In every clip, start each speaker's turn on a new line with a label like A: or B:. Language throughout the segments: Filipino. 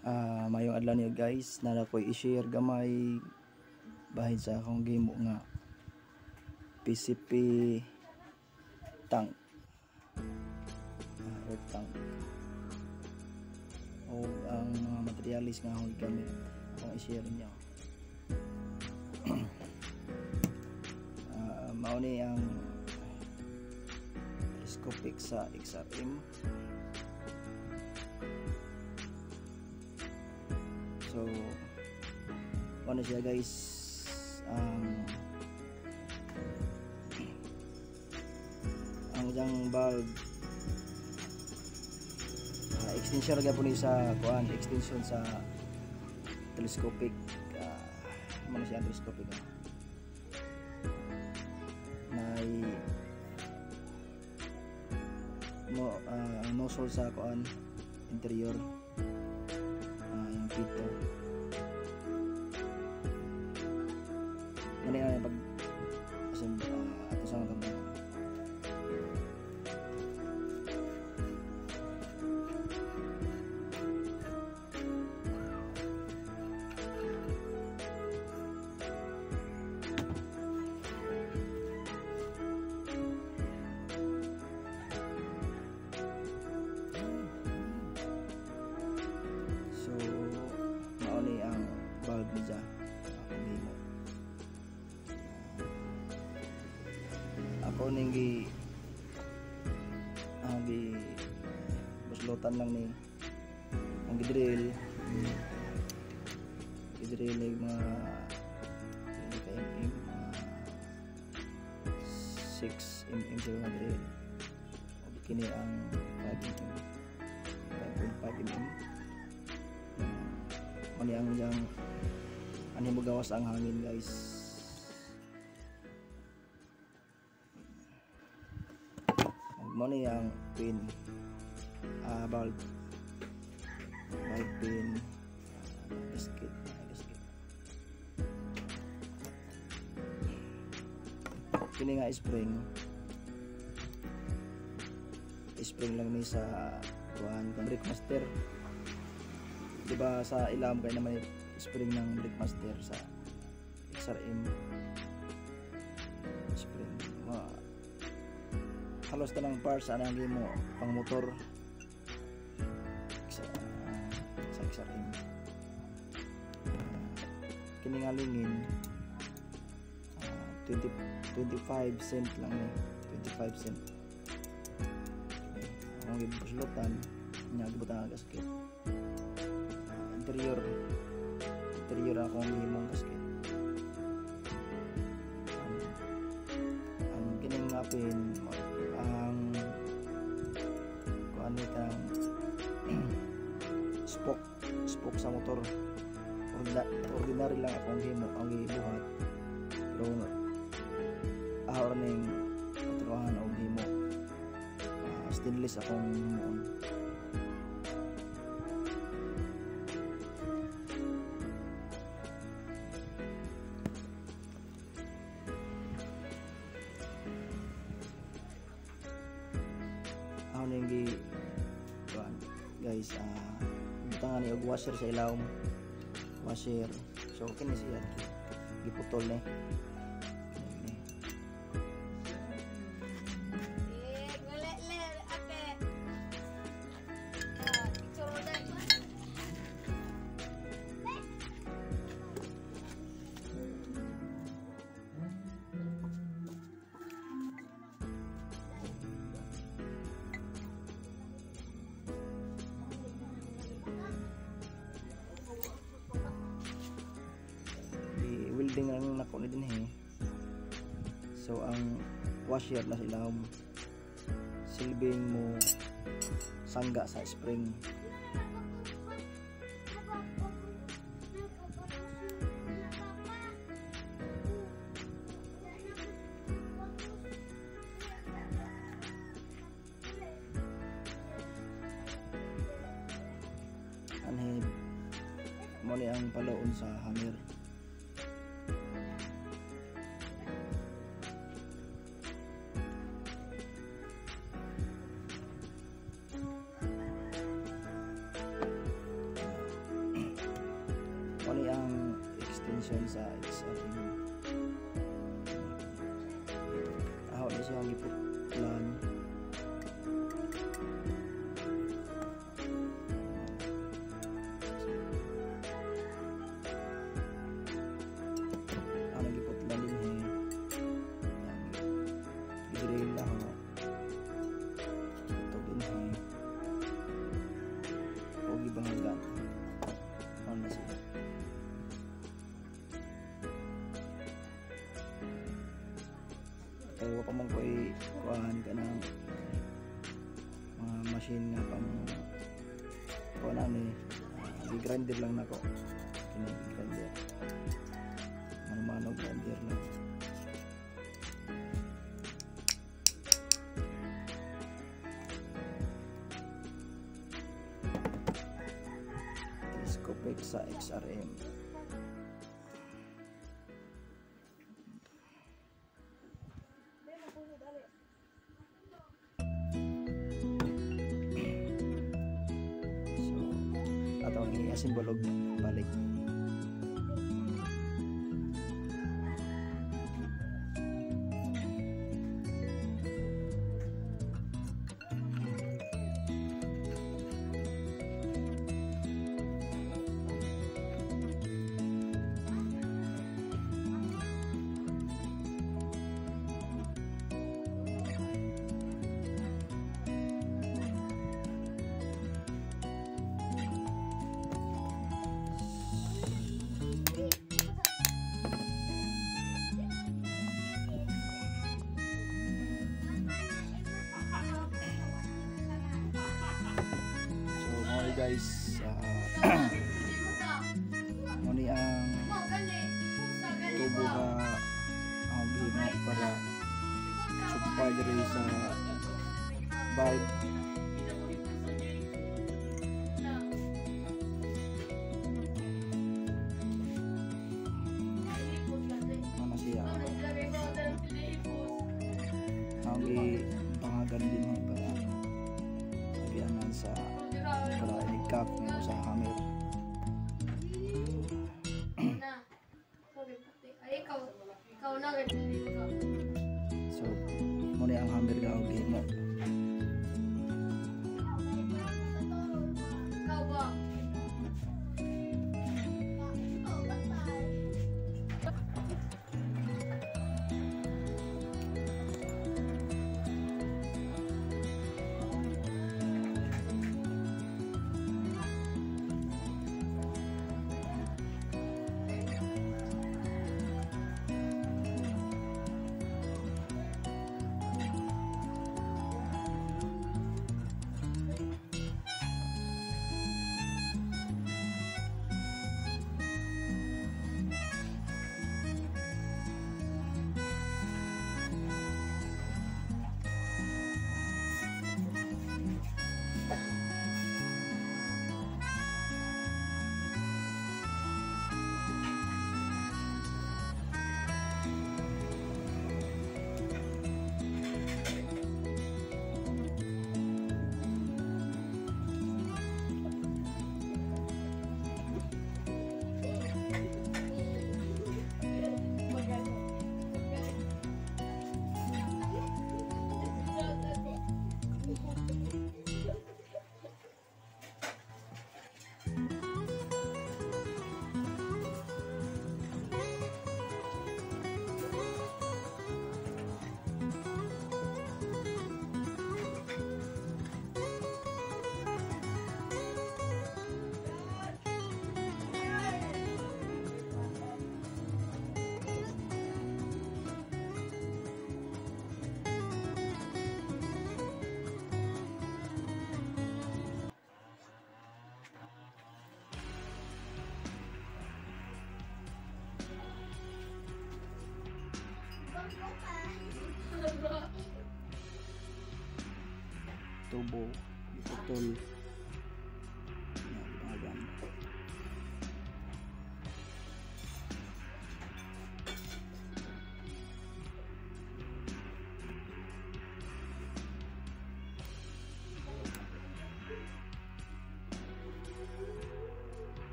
A: Ah, mayong adlaw niyo guys, na ko i-share gamay bahin sa akong game nga PCP tank. Ah, red tank. O ang mga materialis nga akong gamit akong i-share niyo. Ah, mao ni ang telescopic sa XRM ano siya guys, um, ang isang bulb, uh, extension rin po sa kuan, extension sa telescopic, uh, ano siya telescopic, uh, may mo uh, nozzle sa kuan interior. Uh, yung pito Ako ning gi ang gi buslotan lang ni ang gidrill. Gidrill ni mga ka mm mga 6 mm sa mga drill kini ang 5 mm 5.5 mm Mani ang yang ani mo gawas ang hangin guys. Mo ni pin. Ah bulb bulb pin. Ah, gasket. Kini nga spring. Spring lang ni sa kuan kan Brickmaster. Diba sa ilam kayo naman spring ng Brickmaster sa XRM spring. Mga halos na lang parts ang mo pang motor. Sa, sa uh, kiningalingin uh, 20, 25 cent lang eh. 25 cent. Okay. ang gibuslotan niya gibutan ang gasket. Interior interior akong himong gasket. Ang ang kining sa motor. Ordinary lang akong himo ang gibuhat pero ahor ning patruhan og himo. Uh, stainless akong himuon sa ilawom washer so na siya giputol na di welding lang nako ni din eh. So ang washer na sila silbing mo sangga sa spring. Anhe mo ni ang palaon sa hammer kay wa pa man koy kuan kanang mga machine nga pang kuan ani uh, grinder lang nako kini grinder manmanog grinder lang Scopex sa XRM mulai alhamdulillah oke mau tubo, ito tol.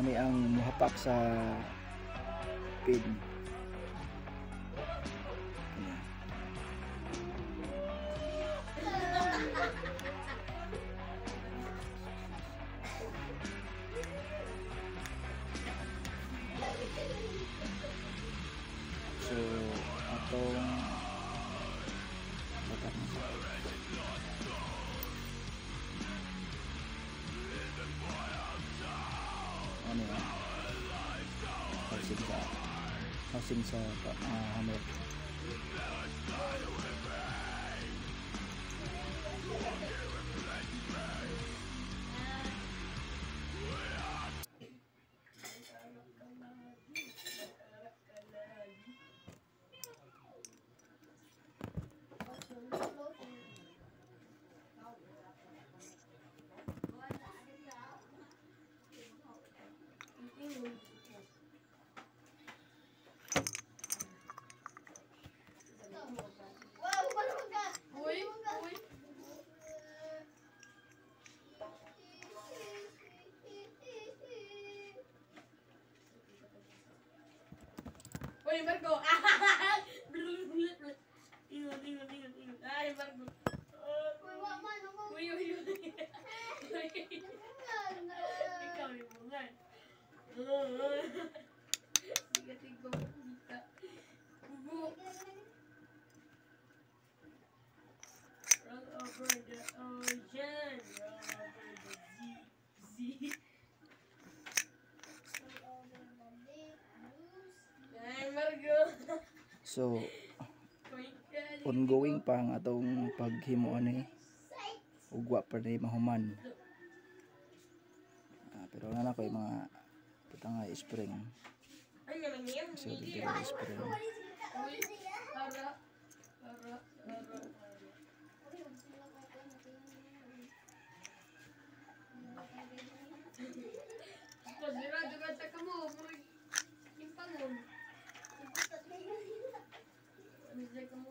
A: Nami ang muhapak sa pin. Housing sa
B: Marco!
A: So, ongoing pa ang atong paghimo ani ugwa pa ni mahuman Ah, pero na ko yung mga spring
B: Ay, naman niya.
A: so dito yung spring
B: ara. Pasirado ka sa Ano siya kamo?